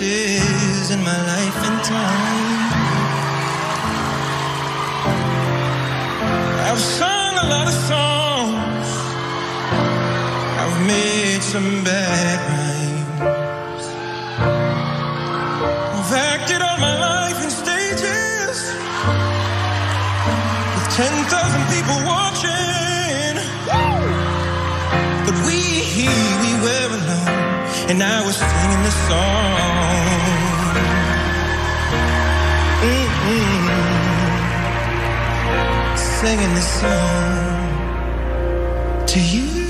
times in my life and time. I've sung a lot of songs. I've made some bad rhymes. I've acted all my life in stages with 10,000 people watching. But we, we alone, and I was singing this song. Mm-mm. Singing this song to you.